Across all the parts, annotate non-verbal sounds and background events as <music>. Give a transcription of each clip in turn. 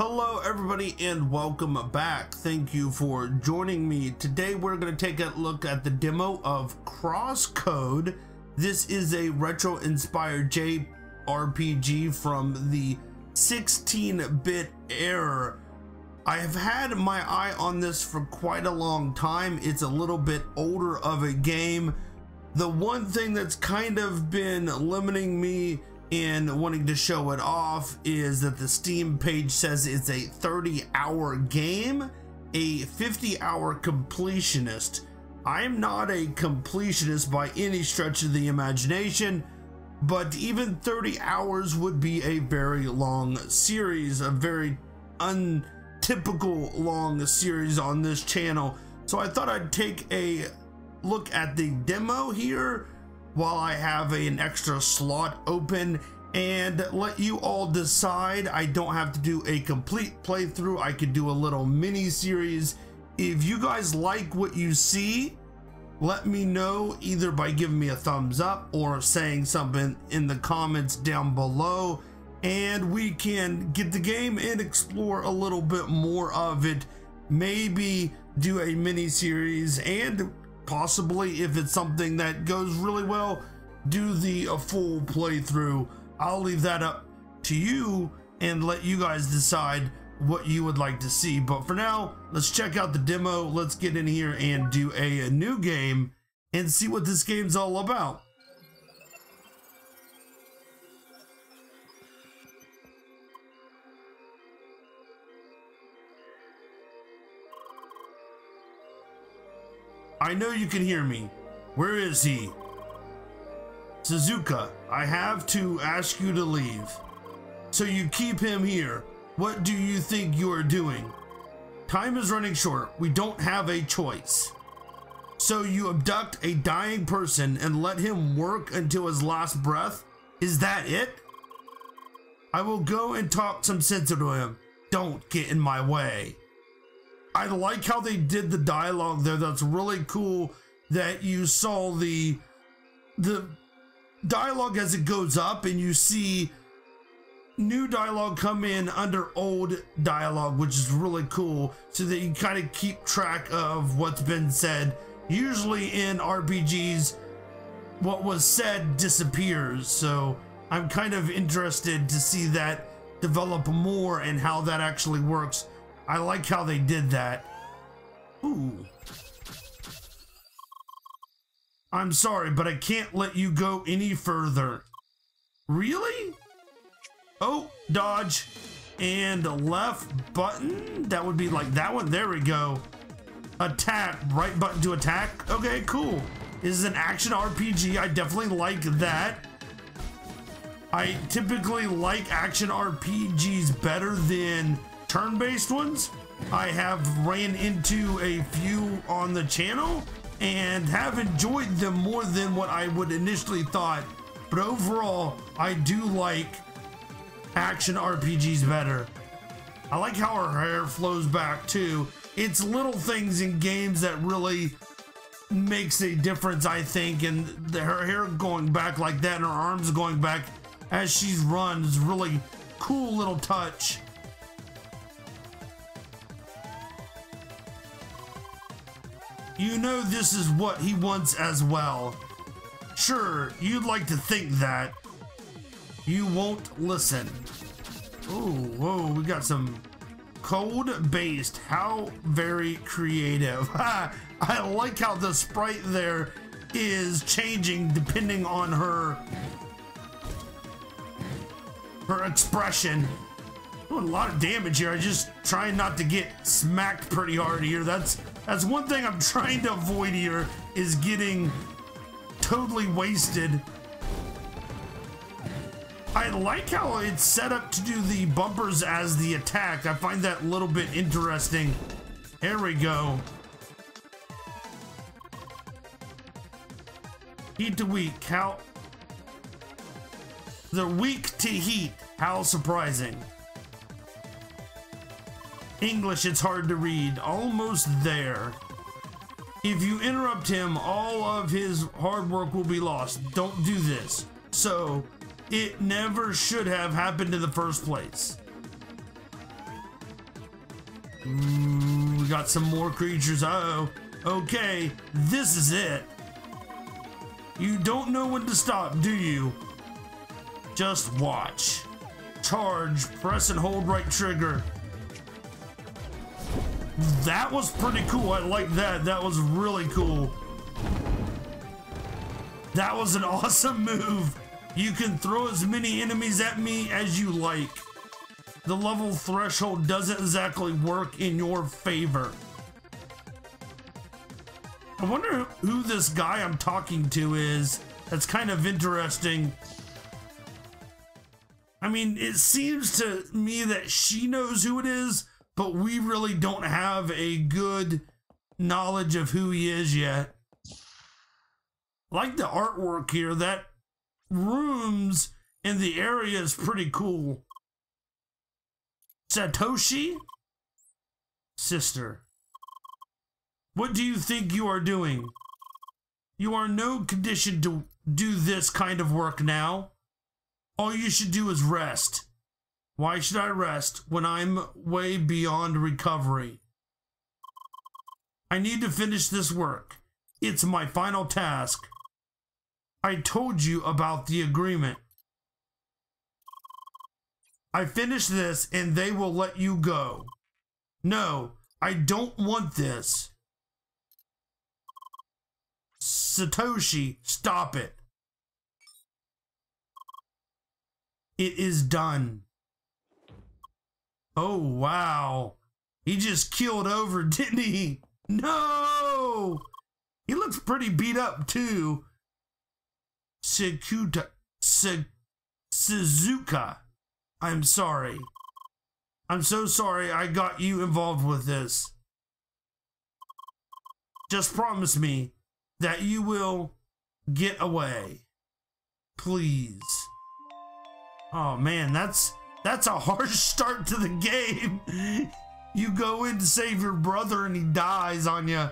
Hello everybody and welcome back. Thank you for joining me. Today we're going to take a look at the demo of Crosscode. This is a retro inspired JRPG from the 16-bit era. I have had my eye on this for quite a long time. It's a little bit older of a game. The one thing that's kind of been limiting me in wanting to show it off is that the Steam page says it's a 30 hour game, a 50 hour completionist. I'm not a completionist by any stretch of the imagination, but even 30 hours would be a very long series, a very untypical long series on this channel. So I thought I'd take a look at the demo here while I have an extra slot open and let you all decide. I don't have to do a complete playthrough. I could do a little mini series. If you guys like what you see, let me know either by giving me a thumbs up or saying something in the comments down below and we can get the game and explore a little bit more of it. Maybe do a mini series and possibly if it's something that goes really well do the a full playthrough. I'll leave that up to you and let you guys decide what you would like to see. But for now let's check out the demo. Let's get in here and do a, a new game and see what this game's all about I know you can hear me. Where is he? Shizuka, I have to ask you to leave. So you keep him here. What do you think you are doing? Time is running short. We don't have a choice. So you abduct a dying person and let him work until his last breath? Is that it? I will go and talk some sense into him. Don't get in my way. I like how they did the dialogue there. That's really cool that you saw the the dialogue as it goes up and you see new dialogue come in under old dialogue, which is really cool so that you kind of keep track of what's been said. Usually in RPGs, what was said disappears. So I'm kind of interested to see that develop more and how that actually works I like how they did that. Ooh. I'm sorry, but I can't let you go any further. Really? Oh, dodge. And left button? That would be like that one. There we go. Attack. Right button to attack. Okay, cool. This is an action RPG. I definitely like that. I typically like action RPGs better than turn-based ones. I have ran into a few on the channel and have enjoyed them more than what I would initially thought. But overall, I do like action RPGs better. I like how her hair flows back too. It's little things in games that really makes a difference, I think. And the, her hair going back like that and her arms going back as she's run is really cool little touch. You know this is what he wants as well. Sure, you'd like to think that. You won't listen. Oh, whoa, we got some code-based. How very creative. <laughs> I like how the sprite there is changing depending on her her expression. Doing a lot of damage here. I just trying not to get smacked pretty hard here. That's that's one thing I'm trying to avoid here is getting totally wasted. I like how it's set up to do the bumpers as the attack. I find that a little bit interesting. Here we go. Heat to weak. How... They're weak to heat. How surprising. English, it's hard to read. Almost there. If you interrupt him, all of his hard work will be lost. Don't do this. So, it never should have happened in the first place. Ooh, we got some more creatures. Uh oh. Okay, this is it. You don't know when to stop, do you? Just watch. Charge, press and hold right trigger. That was pretty cool. I like that. That was really cool. That was an <laughs> awesome move. You can throw as many enemies at me as you like. The level threshold doesn't exactly work in your favor. I wonder who this guy I'm talking to is. That's kind of interesting. I mean, it seems to me that she knows who it is, but we really don't have a good knowledge of who he is yet. Like the artwork here, that rooms in the area is pretty cool. Satoshi? Sister. What do you think you are doing? You are no condition to do this kind of work now. All you should do is rest. Why should I rest when I'm way beyond recovery? I need to finish this work. It's my final task. I told you about the agreement. I finish this and they will let you go. No, I don't want this. Satoshi, stop it. It is done. Oh, wow. He just killed over, <laughs> didn't he? No! He looks pretty beat up, too. Sekuta, Se, Shizuka. I'm sorry. I'm so sorry I got you involved with this. Just promise me that you will get away. Please. Oh man, that's that's a harsh start to the game. You go in to save your brother and he dies on you.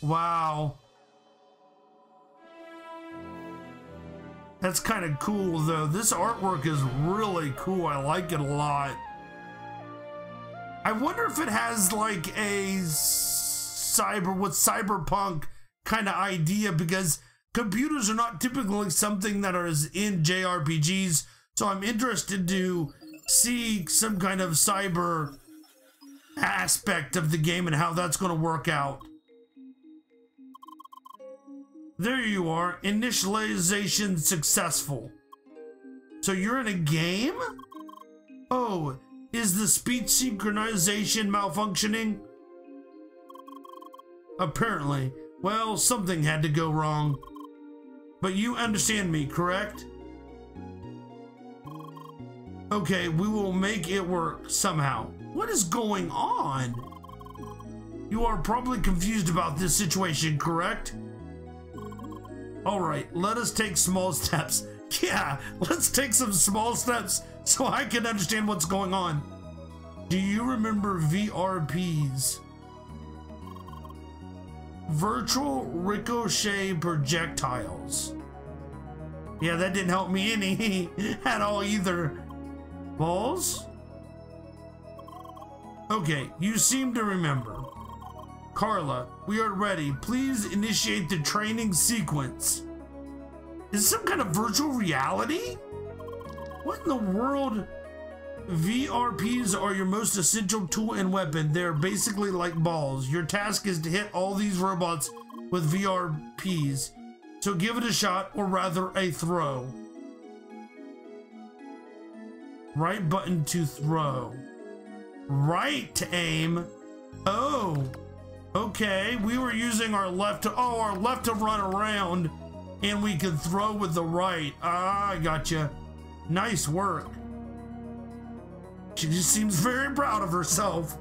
Wow. That's kind of cool though. This artwork is really cool. I like it a lot. I wonder if it has like a cyber with cyberpunk kind of idea because computers are not typically something that are in JRPGs. So I'm interested to see some kind of cyber aspect of the game and how that's going to work out. There you are, initialization successful. So you're in a game? Oh, is the speech synchronization malfunctioning? Apparently. Well, something had to go wrong. But you understand me, correct? Okay, we will make it work somehow. What is going on? You are probably confused about this situation, correct? Alright, let us take small <laughs> steps. Yeah, let's take some small steps so I can understand what's going on. Do you remember VRPs? Virtual ricochet projectiles. Yeah, that didn't help me any <laughs> at all either. Balls? Okay, you seem to remember. Carla, we are ready. Please initiate the training sequence. Is some kind of virtual reality? What in the world? VRPs are your most essential tool and weapon. They're basically like balls. Your task is to hit all these robots with VRPs. So give it a shot, or rather a throw. Right button to throw. Right to aim. Oh. Okay, we were using our left to, oh, our left to run around, and we could throw with the right. Ah, I gotcha. Nice work. She just seems very proud of herself.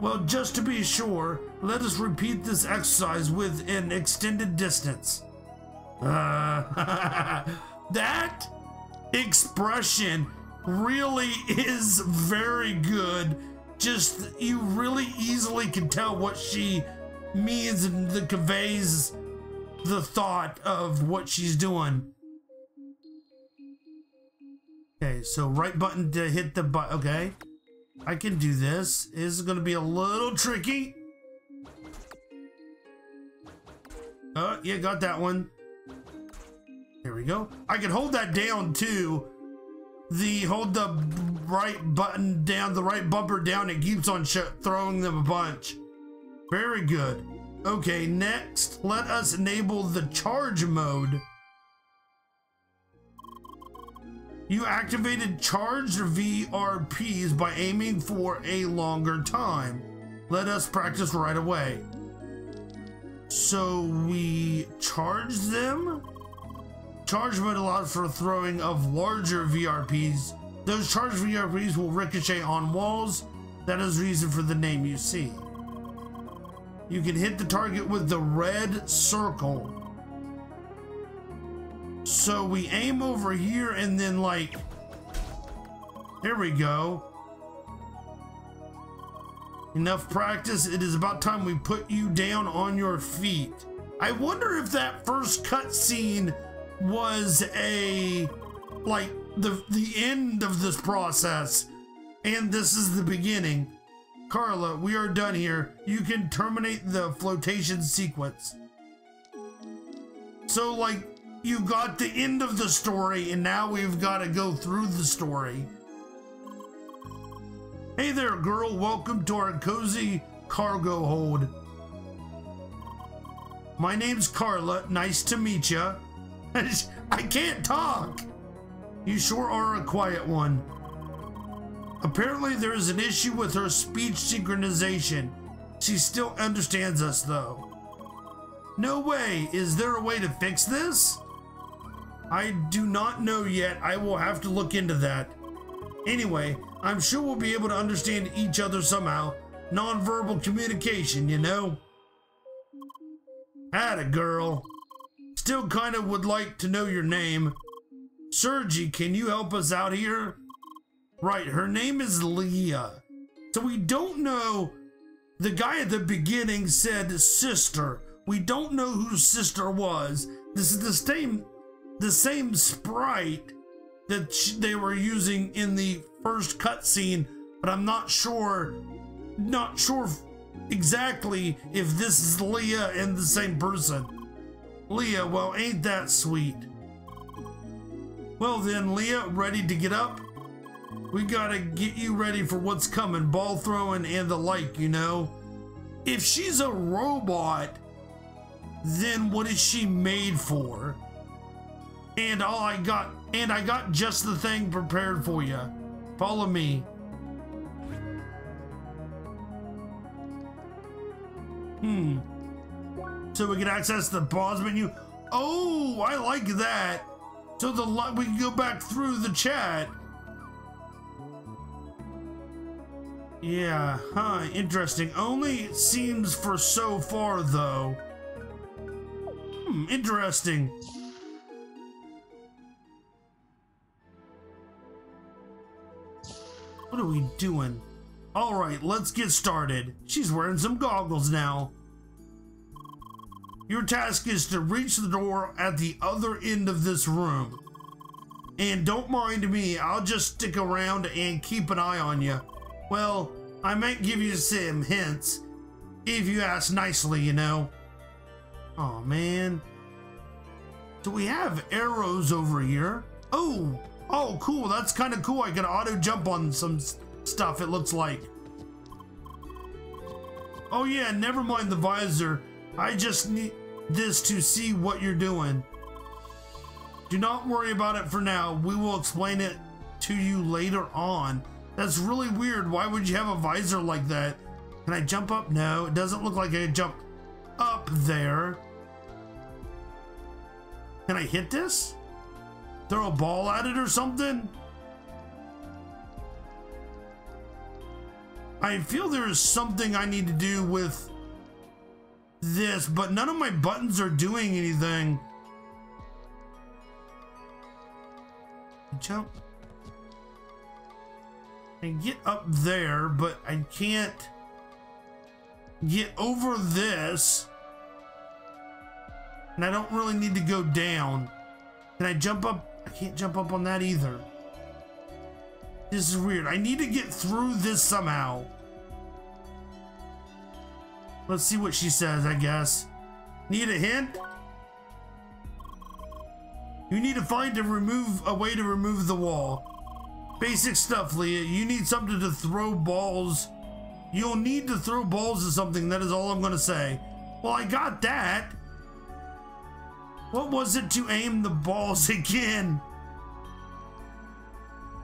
Well, just to be sure, let us repeat this exercise with an extended distance. Uh, <laughs> that expression really is very good. Just, you really easily can tell what she means and the conveys the thought of what she's doing. Okay, so right button to hit the button. Okay. I can do this. This is going to be a little tricky. Oh, yeah, got that one. There we go. I can hold that down too. The hold the right button down, the right bumper down. It keeps on throwing them a bunch. Very good. Okay, next, let us enable the charge mode. You activated charged VRPs by aiming for a longer time. Let us practice right away. So we charge them? Charge mode allows for throwing of larger VRPs. Those charged VRPs will ricochet on walls. That is reason for the name you see. You can hit the target with the red circle. So we aim over here and then like, there we go. Enough practice. It is about time we put you down on your feet. I wonder if that first cutscene was a, like the, the end of this process and this is the beginning. Carla, we are done here. You can terminate the flotation sequence. So, like, you got the end of the story, and now we've got to go through the story. Hey there, girl. Welcome to our cozy cargo hold. My name's Carla. Nice to meet you. <laughs> I can't talk. You sure are a quiet one. Apparently there is an issue with her speech synchronization. She still understands us though. No way, is there a way to fix this? I do not know yet, I will have to look into that. Anyway, I'm sure we'll be able to understand each other somehow. Nonverbal communication, you know? Atta girl. Still kinda would like to know your name. Sergey, can you help us out here? Right, her name is Lea. So we don't know. The guy at the beginning said sister. We don't know whose sister was. This is the same, the same sprite that they were using in the first cutscene, but I'm not sure, not sure exactly if this is Lea and the same person. Lea, well, ain't that sweet? Well then, Lea, ready to get up? We gotta get you ready for what's coming, ball throwing and the like, you know? If she's a robot, then what is she made for? And all I got, and I got just the thing prepared for you. Follow me. Hmm. So we can access the pause menu. Oh, I like that. So the we can go back through the chat. Yeah, huh, interesting. Only seems for so far, though. Hmm, interesting. What are we doing? Alright, let's get started. She's wearing some goggles now. Your task is to reach the door at the other end of this room. And don't mind me, I'll just stick around and keep an eye on you. Well, I might give you some hints. If you ask nicely, you know. Oh, man. Do we have arrows over here? Oh, oh, cool. That's kind of cool. I can auto jump on some stuff, it looks like. Oh, yeah, never mind the visor. I just need this to see what you're doing. Do not worry about it for now. We will explain it to you later on. That's really weird. Why would you have a visor like that? Can I jump up? No, it doesn't look like I can jump up there. Can I hit this? Throw a ball at it or something? I feel there is something I need to do with this, but none of my buttons are doing anything. Jump can get up there, but I can't get over this. And I don't really need to go down. Can I jump up? I can't jump up on that either. This is weird. I need to get through this somehow. Let's see what she says, I guess. Need a hint? You need to find to remove a way to remove the wall. Basic stuff, Lea. You need something to throw balls. You'll need to throw balls at something. That is all I'm going to say. Well, I got that. What was it to aim the balls <laughs> again?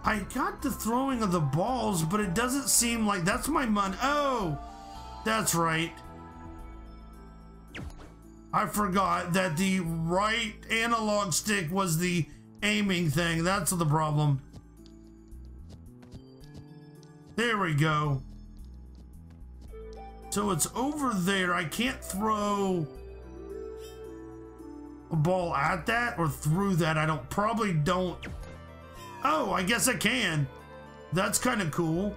I got the throwing of the balls, but it doesn't seem like that's my money. Oh, that's right. I forgot that the right analog stick was the aiming thing. That's the problem. There we go. So it's over there. I can't throw a ball at that or through that. I don't probably don't Oh, I guess I can. That's kind of cool.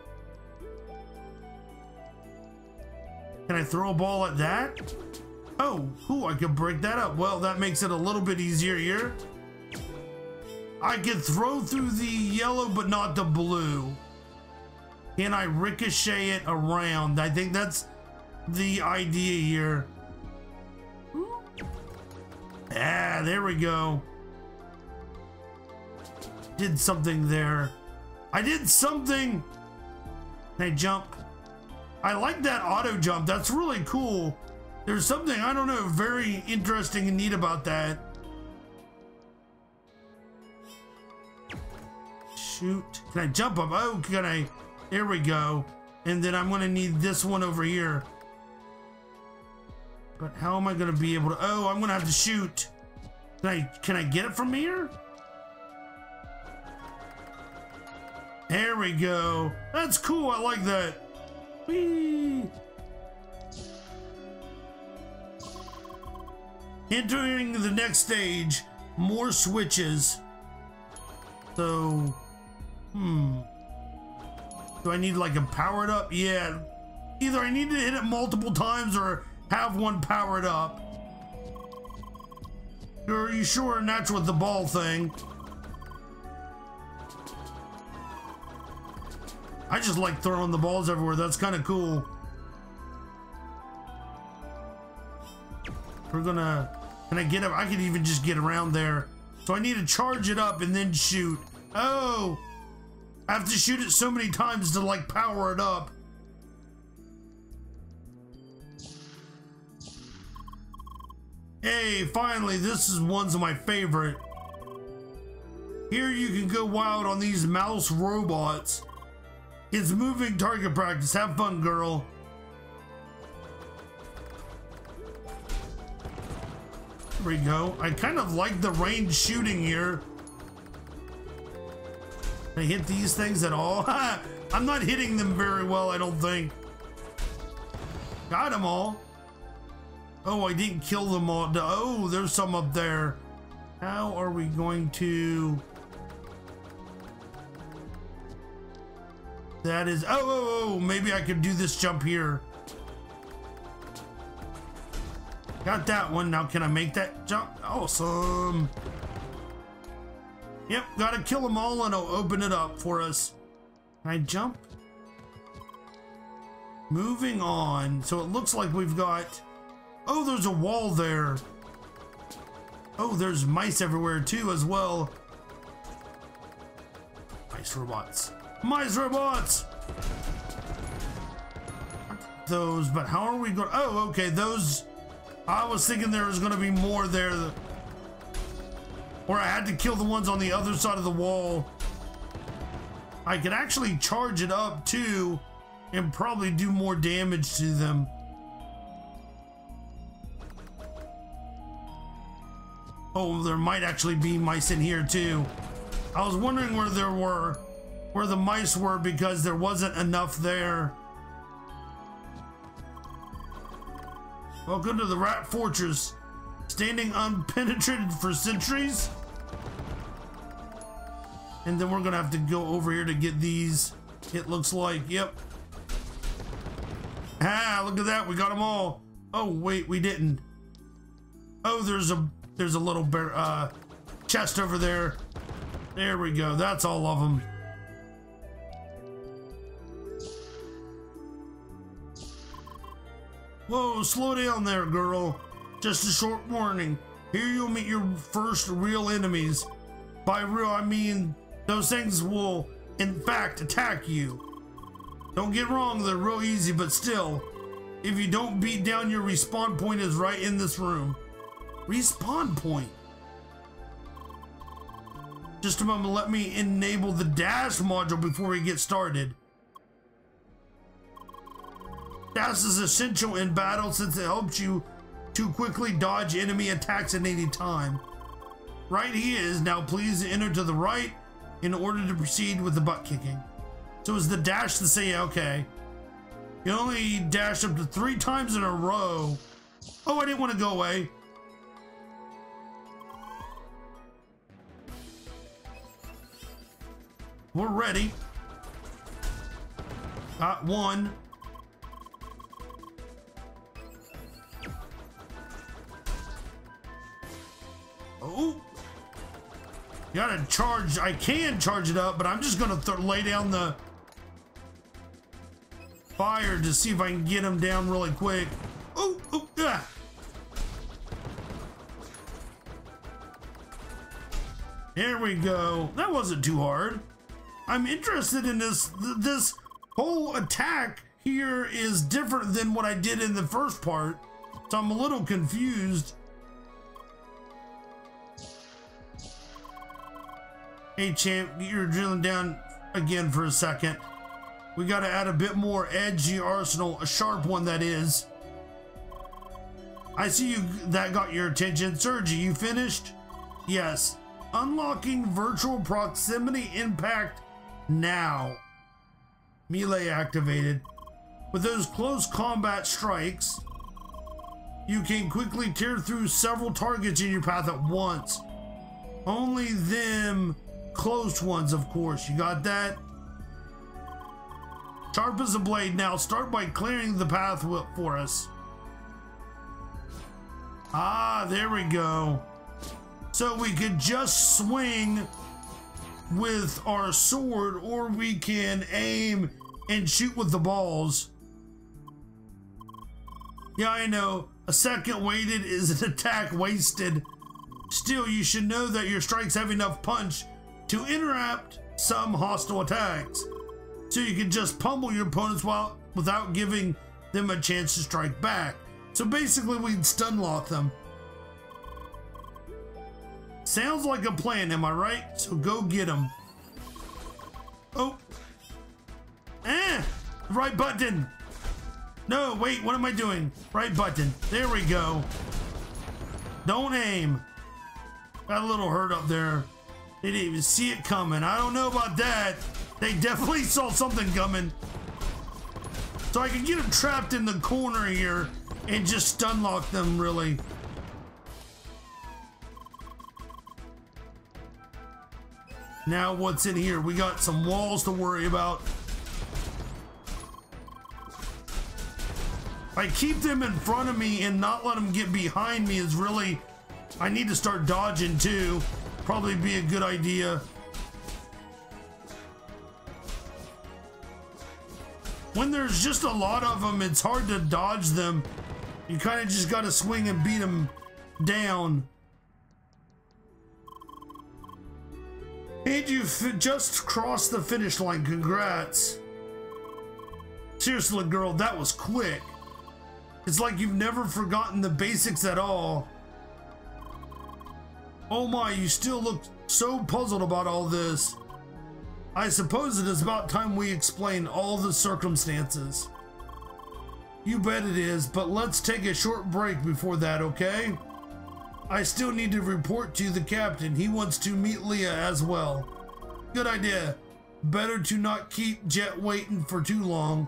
Can I throw a ball at that? Oh, ooh, I can break that up. Well, that makes it a little bit easier here. I can throw through the yellow, but not the blue. Can I ricochet it around? I think that's the idea here. Ah, there we go did something there. I did something. Can I jump? I like that auto jump. That's really cool. There's something, I don't know, very interesting and neat about that. Shoot. Can I jump up? Oh, can I? There we go. And then I'm going to need this one over here. But how am I going to be able to? Oh, I'm going to have to shoot. Can I, can I get it from here? There we go. That's cool. I like that. Whee! Entering the next stage, more switches. So, hmm. Do I need like a powered up? Yeah. Either I need to hit it multiple times or have one powered up. Are you sure? And that's with the ball thing. I just like throwing the balls everywhere. That's kind of cool. We're gonna... Can I get up? I can even just get around there. So I need to charge it up and then shoot. Oh! I have to shoot it so many times to like power it up. Hey, finally, this is one's of my favorite. Here you can go wild on these mouse robots. It's moving target practice. Have fun, girl. We go. I kind of like the range shooting here. I hit these things at all? <laughs> I'm not hitting them very well, I don't think. Got them all. Oh, I didn't kill them all. Oh, there's some up there. How are we going to... That is, oh, oh, oh, maybe I could do this jump here. Got that one. Now can I make that jump? Awesome. Yep, gotta kill them all and I'll open it up for us. Can I jump? Moving on. So it looks like we've got... Oh, there's a wall there. Oh, there's mice everywhere too as well. Mice robots. Mice robots! Those, but how are we going? Oh, okay, those. I was thinking there was going to be more there. Or I had to kill the ones on the other side of the wall. I could actually charge it up too and probably do more damage to them. Oh, there might actually be mice in here too. I was wondering where there were where the mice were because there wasn't enough there. Welcome to the Rat Fortress. Standing unpenetrated for centuries. And then we're gonna have to go over here to get these. It looks like, yep. Ah, look at that, we got them all. Oh, wait, we didn't. Oh, there's a there's a little bear, uh, chest over there. There we go, that's all of them. Whoa, slow down there, girl. Just a short warning. Here you'll meet your first real enemies. By real, I mean those things will, in fact, attack you. Don't get wrong, they're real easy, but still, if you don't beat down your respawn point is right in this room. Respawn point? Just a moment, let me enable the dash module before we get started. Dash is essential in battle since it helps you to quickly dodge enemy attacks at any time. Right he is. Now please enter to the right in order to proceed with the butt kicking. So is the dash to say okay? You only dash up to three times in a row. Oh, I didn't want to go away. We're ready. Got one. Oh. Gotta charge. I can charge it up, but I'm just gonna lay down the fire to see if I can get him down really quick. Oh, oh, yeah. There we go. That wasn't too hard. I'm interested in this. This whole attack here is different than what I did in the first part. So I'm a little confused. Hey champ, you're drilling down again for a second. We got to add a bit more edgy arsenal, a sharp one that is. I see you that got your attention. Sergey, you finished? Yes. Unlocking virtual proximity impact now. Melee activated. With those close combat strikes, you can quickly tear through several targets in your path at once. Only them close ones, of course. You got that? Sharp as a blade. Now start by clearing the path for us. Ah, there we go. So we could just swing with our sword or we can aim and shoot with the balls. Yeah, I know. A second waited is an <laughs> attack wasted. Still, you should know that your strikes have enough punch to interrupt some hostile attacks so you can just pummel your opponents while without giving them a chance to strike back. So basically, we'd stun lock them. Sounds like a plan, am I right? So go get them. Oh. Eh! Right button! No, wait, what am I doing? Right button. There we go. Don't aim. Got a little hurt up there. They didn't even see it coming. I don't know about that. They definitely <laughs> saw something coming. So I can get them trapped in the corner here and just stun lock them, really. Now what's in here? We got some walls to worry about. I keep them in front of me and not let them get behind me is really... I need to start dodging too. Probably be a good idea. when there's just a lot of them, it's hard to dodge them. You kind of just got to swing and beat them down. And you just crossed the finish line. Congrats. Seriously, girl, that was quick. It's like you've never forgotten the basics at all. Oh my, you still look so puzzled about all this. I suppose it is about time we explain all the circumstances. You bet it is, but let's take a short break before that, okay? I still need to report to the captain. He wants to meet Lea as well. Good idea. Better to not keep Jet waiting for too long.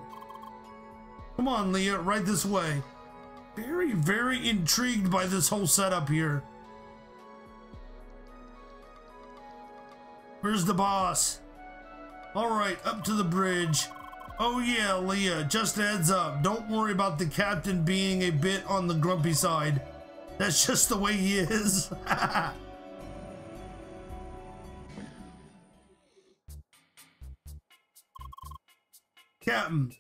Come on, Lea, right this way. Very, very intrigued by this whole setup here. Where's the boss? All right, up to the bridge. Oh yeah, Lea, just heads up. Don't worry about the captain being a bit on the grumpy side. That's just the way he is. <laughs> Captain,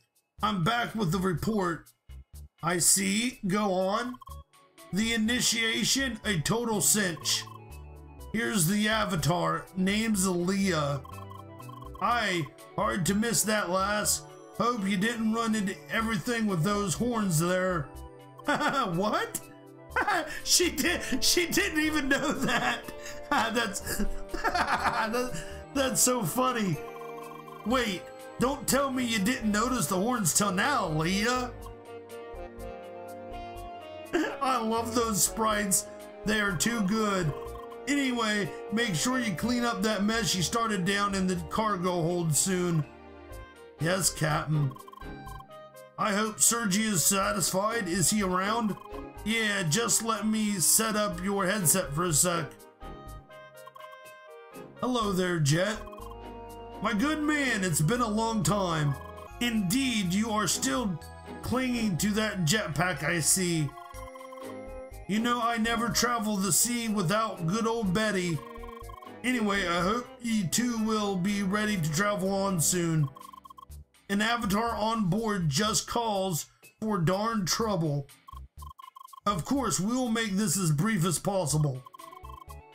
I'm back with the report. I see. Go on. The initiation, a total cinch. Here's the avatar. Name's Lea. Aye, hard to miss that lass. Hope you didn't run into everything with those horns there. <laughs> what? <laughs> she did. She didn't even know that. <laughs> that's that's so funny. Wait, don't tell me you didn't notice the horns till now, Lea. I love those sprites. They are too good. Anyway, make sure you clean up that mess you started down in the cargo hold soon. Yes, Captain. I hope Sergey is satisfied. Is he around? Yeah, just let me set up your headset for a sec. Hello there, Jet. My good man, it's been a long time. Indeed, you are still clinging to that jetpack I see. You know I never travel the sea without good old Betty. Anyway, I hope you two will be ready to travel on soon. An avatar on board just calls for darn trouble. Of course, we will make this as brief as possible.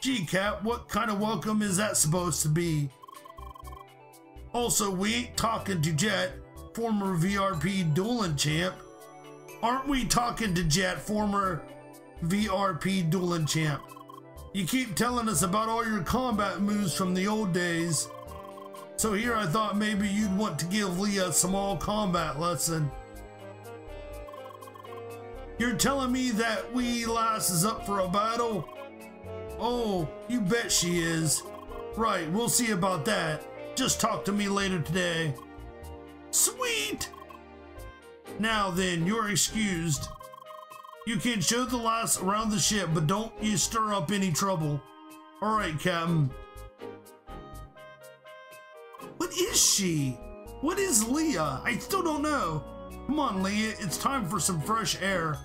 Gee, Cap, what kind of welcome is that supposed to be? Also, we ain't talking to Jet, former VRP dueling champ. Aren't we talking to Jet, former VRP dueling champ. You keep telling us about all your combat moves from the old days. So here I thought maybe you'd want to give Lea a small combat lesson. You're telling me that wee lass is up for a battle? Oh, you bet she is. Right, we'll see about that. Just talk to me later today. Sweet! Now then, you're excused. You can show the lights around the ship, but don't you stir up any trouble. All right, Captain. What is she? What is Lea? I still don't know. Come on, Lea. It's time for some fresh air.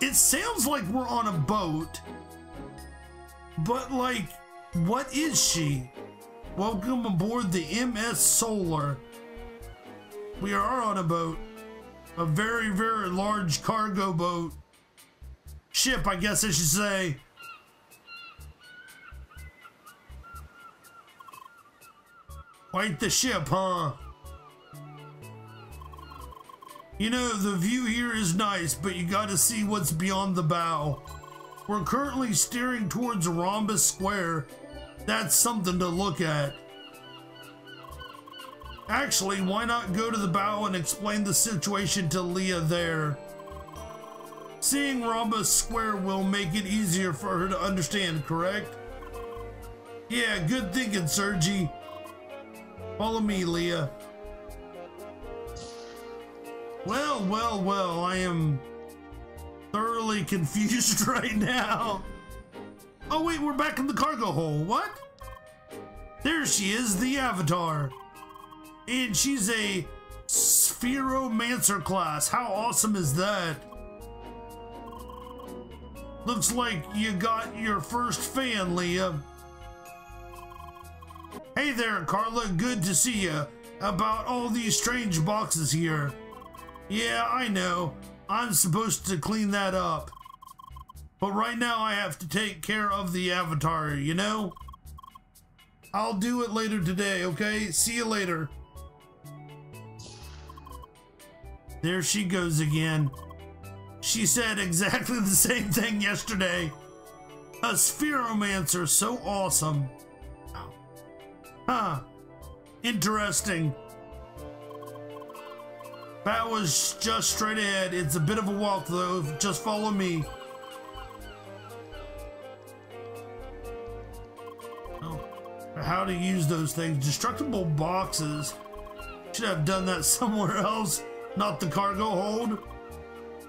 It sounds like we're on a boat. But, like, what is she? Welcome aboard the MS Solar. We are on a boat a very, very large cargo boat. Ship, I guess I should say. Quite the ship, huh? You know, the view here is nice, but you gotta see what's beyond the bow. We're currently steering towards Rhombus Square. That's something to look at. Actually, why not go to the bow and explain the situation to Lea there? Seeing Rhombus Square will make it easier for her to understand, correct? Yeah, good thinking, Sergey. Follow me, Lea. Well, well, well, I am thoroughly <laughs> confused <laughs> right now. Oh, wait, we're back in the cargo hold. What? There she is, the Avatar and she's a Spheromancer class. How awesome is that? Looks like you got your first fan, Lea. Hey there, Carla. Good to see you. About all these strange boxes here. Yeah, I know. I'm supposed to clean that up. But right now I have to take care of the avatar, you know? I'll do it later today, okay? See you later. There she goes again. She said exactly <laughs> the same thing yesterday. A spheromancer, so awesome. Oh. Huh. Interesting. That was just straight ahead. It's a bit of a walk though. Just follow me. Oh. How to use those things. Destructible boxes. Should have done that <laughs> somewhere else not the cargo hold.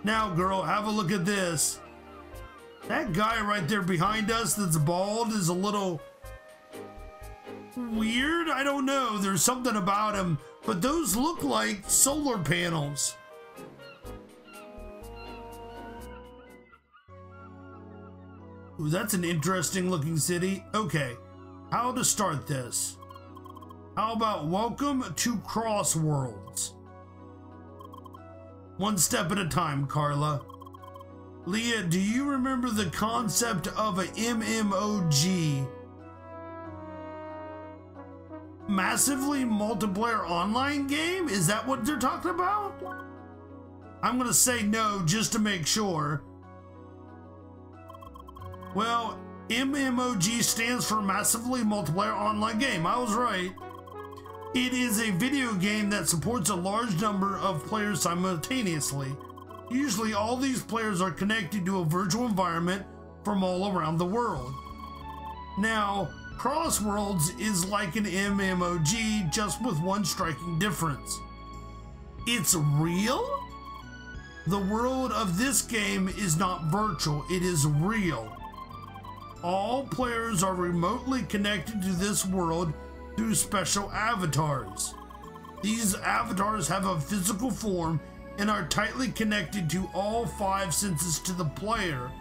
Now, girl, have a look at this. That guy right there behind us that's bald is a little weird. I don't know. There's something about him, but those look like solar panels. Ooh, that's an interesting looking city. Okay, how to start this? How about welcome to Crossworlds? One step at a time, Carla. Lea, do you remember the concept of a MMOG? Massively multiplayer online game? Is that what they're talking about? I'm gonna say no just to make sure. Well, MMOG stands for Massively Multiplayer Online Game. I was right. It is a video game that supports a large number of players simultaneously. Usually all these players are connected to a virtual environment from all around the world. Now, Crossworlds is like an MMOG just with one striking difference. It's real? The world of this game is not virtual, it is real. All players are remotely connected to this world through special avatars. These avatars have a physical form and are tightly connected to all five senses to the player.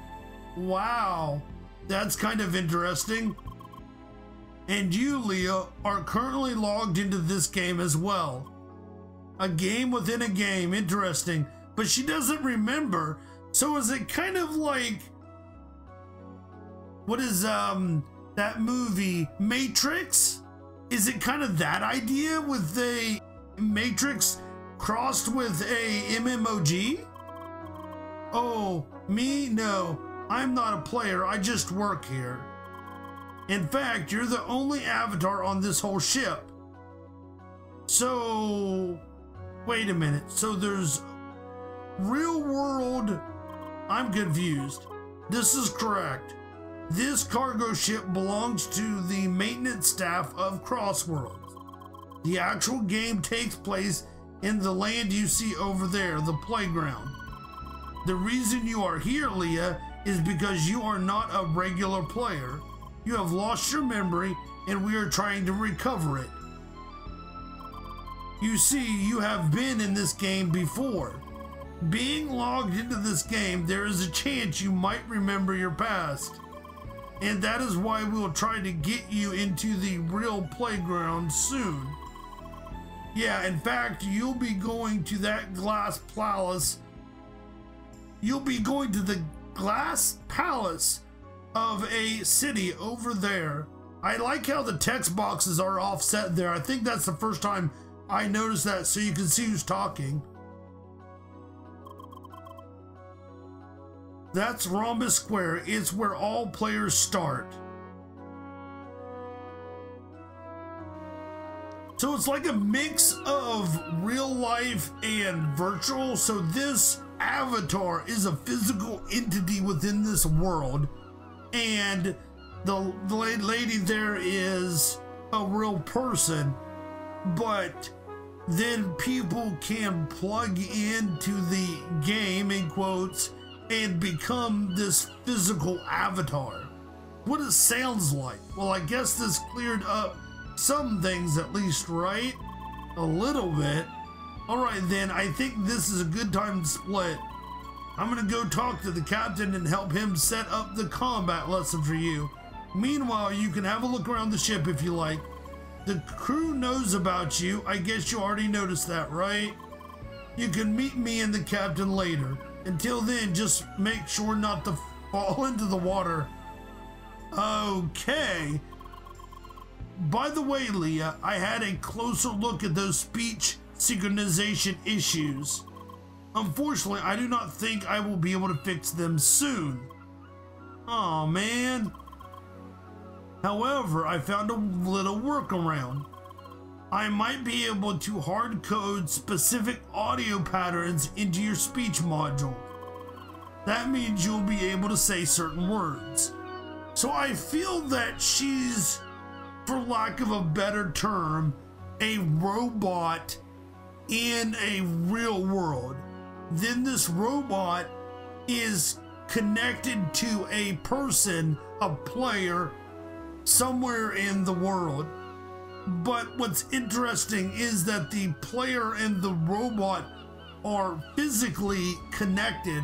Wow, that's kind of interesting. And you, Lea, are currently logged into this game as well. A game within a game, interesting. But she doesn't remember, so is it kind of like... What is, um, that movie, Matrix? Is it kind of that idea with the Matrix crossed with a MMOG? Oh, me? No, I'm not a player, I just work here. In fact, you're the only avatar on this whole ship. So, wait a minute. So there's real world. I'm confused. This is correct. This cargo ship belongs to the maintenance staff of Crossworlds. The actual game takes place in the land you see over there, the playground. The reason you are here, Lea, is because you are not a regular player. You have lost your memory and we are trying to recover it. You see, you have been in this game before. Being logged into this game, there is a chance you might remember your past. And that is why we'll try to get you into the real playground soon. Yeah, in fact, you'll be going to that glass palace. You'll be going to the glass palace of a city over there. I like how the text boxes are offset there. I think that's the first time I noticed that so you can see who's talking. That's Rhombus Square. It's where all players start. So it's like a mix of real life and virtual. So this avatar is a physical entity within this world. And the, the lady there is a real person. But then people can plug into the game, in quotes, and become this physical avatar. What it sounds like. Well, I guess this cleared up some things at least, right? A little bit. Alright then, I think this is a good time to split. I'm gonna go talk to the captain and help him set up the combat lesson for you. Meanwhile, you can have a look around the ship if you like. The crew knows about you. I guess you already noticed that, right? You can meet me and the captain later. Until then, just make sure not to fall <laughs> into the water. Okay. By the way, Lea, I had a closer look at those speech synchronization issues. Unfortunately, I do not think I will be able to fix them soon. oh, man. However, I found a little workaround. I might be able to hard code specific audio patterns into your speech module. That means you'll be able to say certain words. So I feel that she's, for lack of a better term, a robot in a real world. Then this robot is connected to a person, a player, somewhere in the world. But what's interesting is that the player and the robot are physically connected.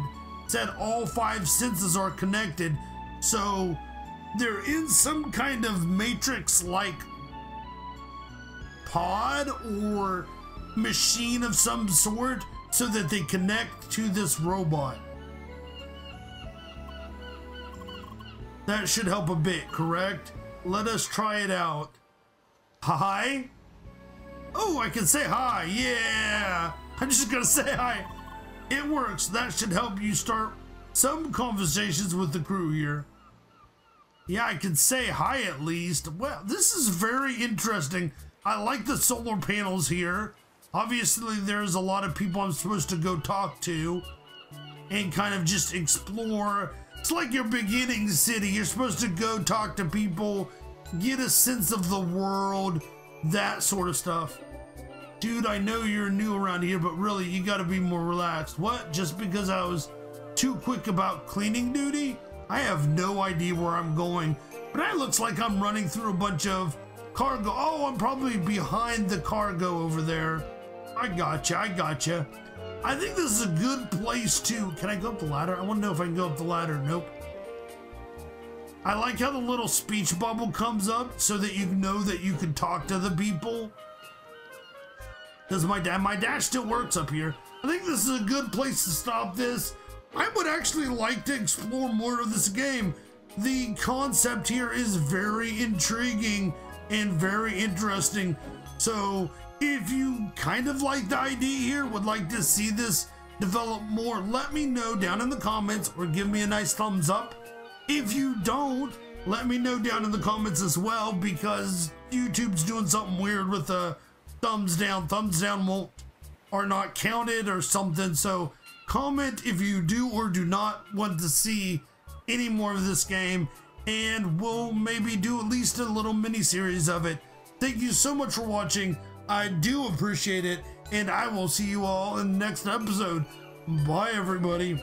Said all five senses are connected. So they're in some kind of matrix like pod or machine of some sort so that they connect to this robot. That should help a bit, correct? Let us try it out. Hi? Oh, I can say hi, yeah! I'm just gonna say hi. It works, that should help you start some conversations with the crew here. Yeah, I can say hi at least. Well, this is very interesting. I like the solar panels here. Obviously, there's a lot of people I'm supposed to go talk to and kind of just explore. It's like your beginning city. You're supposed to go talk to people, get a sense of the world, that sort of stuff. Dude, I know you're new around here, but really, you gotta be more relaxed. What? Just because I was too quick about cleaning duty? I have no idea where I'm going, but it looks like I'm running through a bunch of cargo. Oh, I'm probably behind the cargo over there. I gotcha, I gotcha. I think this is a good place to. Can I go up the ladder? I want to know if I can go up the ladder. Nope. I like how the little speech bubble comes up so that you know that you can talk to the people. Does my dad? My dash still works up here. I think this is a good place to stop this. I would actually like to explore more of this game. The concept here is very intriguing and very interesting. So if you kind of like the idea here, would like to see this develop more, let me know down in the comments or give me a nice thumbs up. If you don't, let me know down in the comments as well because YouTube's doing something weird with the thumbs down. Thumbs down won't are not counted or something. So Comment if you do or do not want to see any more of this game, and we'll maybe do at least a little mini series of it. Thank you so much for watching. I do appreciate it, and I will see you all in the next episode. Bye, everybody.